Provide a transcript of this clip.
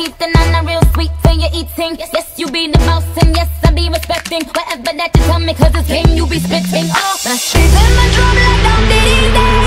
Keithan, I'm real sweet for your eating. Yes, you be the boss, and yes, I be respecting whatever that you tell me, cause it's game you be spitting. Oh, my shit. When my drum like down, ding, ding,